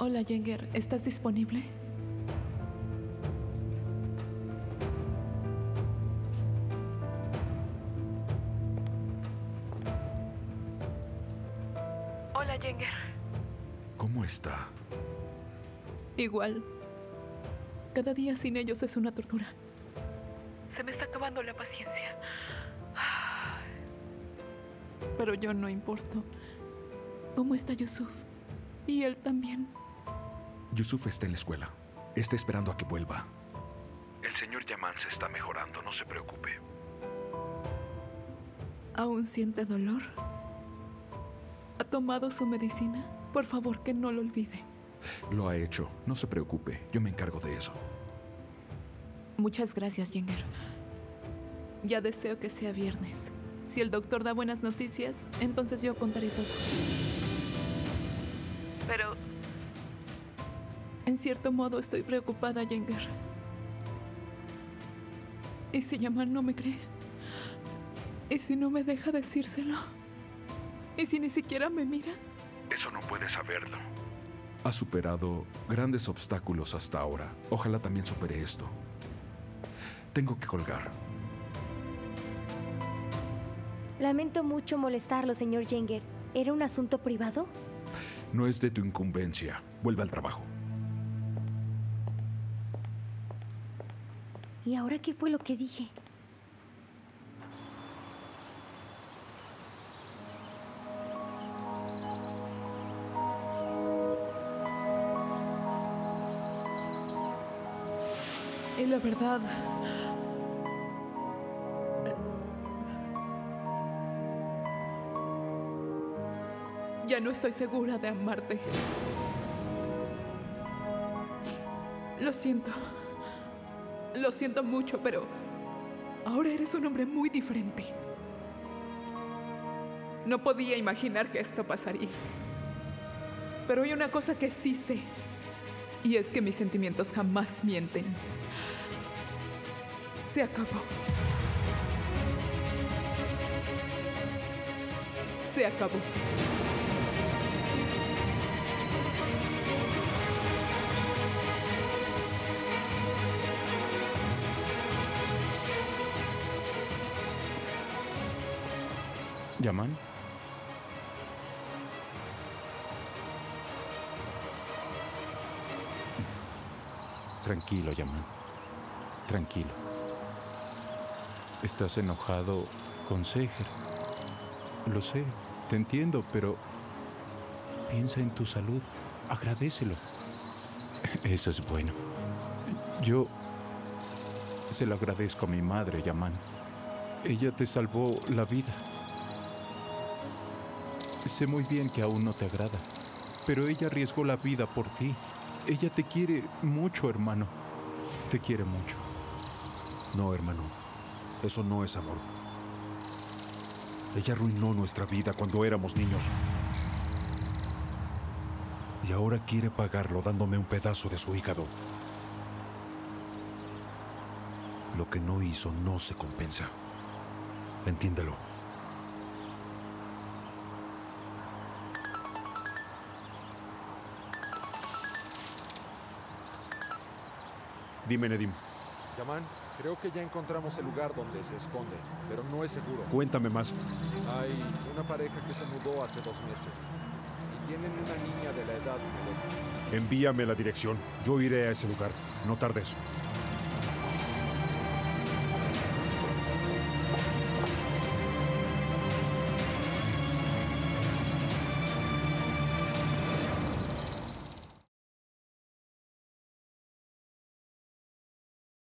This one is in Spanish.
Hola, Jenger. ¿Estás disponible? Hola, Jenger. ¿Cómo está? Igual. Cada día sin ellos es una tortura. Se me está acabando la paciencia. Pero yo no importo. ¿Cómo está Yusuf? Y él también. Yusuf está en la escuela. Está esperando a que vuelva. El señor Yaman se está mejorando, no se preocupe. ¿Aún siente dolor? ¿Ha tomado su medicina? Por favor, que no lo olvide. Lo ha hecho, no se preocupe, yo me encargo de eso. Muchas gracias, Jenger. Ya deseo que sea viernes. Si el doctor da buenas noticias, entonces yo contaré todo. Pero... En cierto modo estoy preocupada, Jenger. ¿Y si Yaman no me cree? ¿Y si no me deja decírselo? ¿Y si ni siquiera me mira? Eso no puede saberlo. Ha superado grandes obstáculos hasta ahora. Ojalá también supere esto. Tengo que colgar. Lamento mucho molestarlo, señor Jenger. ¿Era un asunto privado? No es de tu incumbencia. Vuelve al trabajo. ¿Y ahora qué fue lo que dije? Y la verdad... Ya no estoy segura de amarte. Lo siento. Lo siento mucho, pero ahora eres un hombre muy diferente. No podía imaginar que esto pasaría. Pero hay una cosa que sí sé. Y es que mis sentimientos jamás mienten. Se acabó. Se acabó. ¿Yaman? Tranquilo, Yaman. Tranquilo. Estás enojado con. Lo sé, te entiendo, pero piensa en tu salud. Agradecelo. Eso es bueno. Yo se lo agradezco a mi madre, Yaman. Ella te salvó la vida. Sé muy bien que aún no te agrada, pero ella arriesgó la vida por ti. Ella te quiere mucho, hermano. Te quiere mucho. No, hermano. Eso no es amor. Ella arruinó nuestra vida cuando éramos niños. Y ahora quiere pagarlo dándome un pedazo de su hígado. Lo que no hizo no se compensa. Entiéndelo. Dime, Nedim. Yaman, creo que ya encontramos el lugar donde se esconde, pero no es seguro. Cuéntame más. Hay una pareja que se mudó hace dos meses y tienen una niña de la edad Envíame la dirección. Yo iré a ese lugar. No tardes.